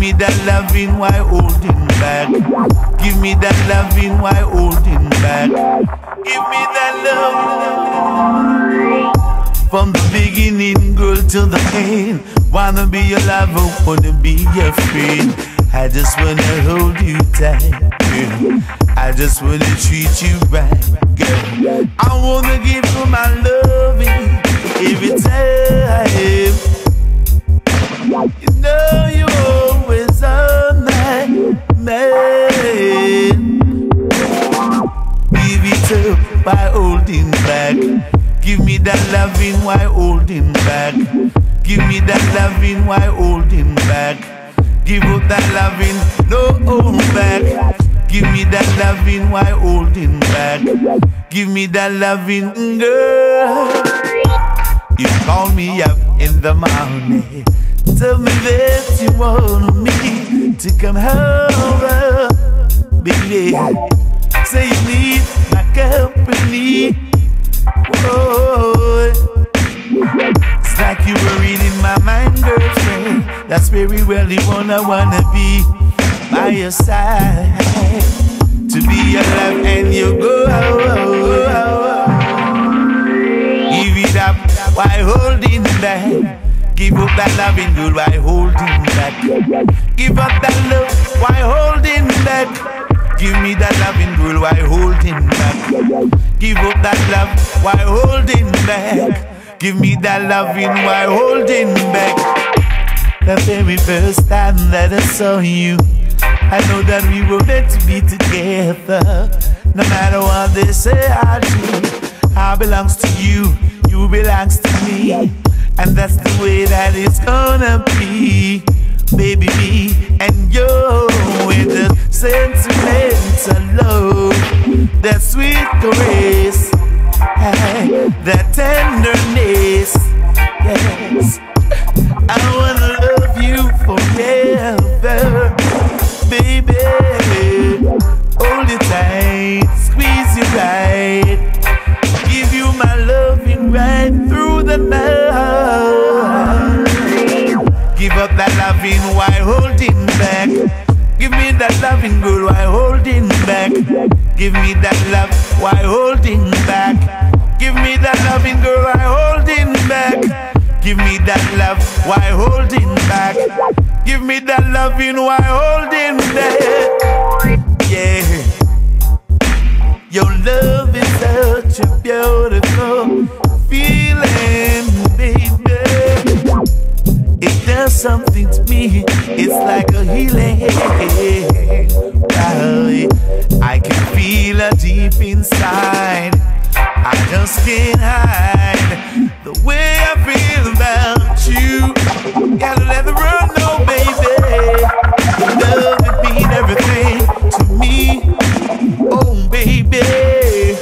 me that loving, why holding back? Give me that loving, why holding back? Give me that love. From the beginning, girl, to the end. Wanna be your lover, wanna be your friend. I just wanna hold you tight, girl. I just wanna treat you right, girl. I wanna give you my loving every time. Back. Give me that loving why holding back. Give up that loving, no hold back. Give me that loving why holding back. Give me that loving, girl. You call me up in the morning. Tell me that you want me to come over, baby. Say you need my company. Whoa. Very well the one I wanna be by your side. To be your love and you go. Give it up while holding back. Give up that loving good while holding back. Give up that love while holding back. Give me that loving girl while holding back. Give up that love while holding back. Give me that loving while holding back. The very first time that I saw you, I know that we were meant to be together. No matter what they say I do, I belongs to you, you belongs to me. And that's the way that it's gonna be. Baby, me and you with the sentimental love, that sweet grace, eh, that tenderness. Yes, I wanna Give me that love why holding back. Give me that loving girl while holding back. Give me that love why holding back. Give me that loving why holding back. Yeah. Your love is such a beautiful feeling, baby. It does something to me. It's like a healing. Deep inside. I just can't hide the way I feel about you. Gotta let the world know, baby. Love it mean everything to me. Oh, baby.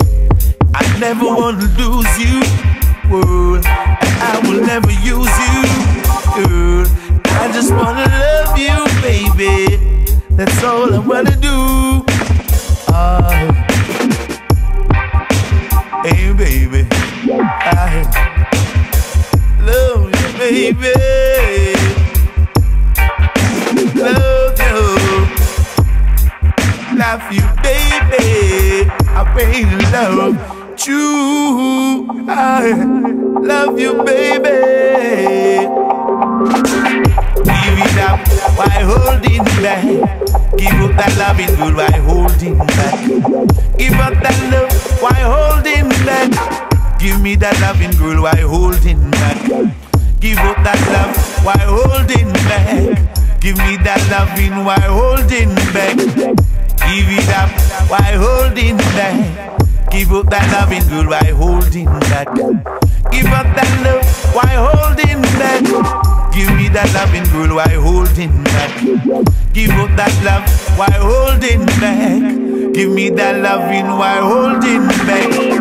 I never want to lose you, world. I will never use you, girl. I just wanna love you, baby. That's all I wanna do. Oh, Love you, baby. Love you. Love you, baby. I pray love true. I love you, baby. Give it up while holding back. Give up that loving good while holding back. Give up that love while holding back. Give me that loving girl why holding back. Give up that love why holding back. Give me that loving why holding back. Give it up while holding back. Give up that loving girl while holding back. Give up that love why holding back. Give me that loving girl while holding back. Give up that love why holding back. Give me that loving while holding back.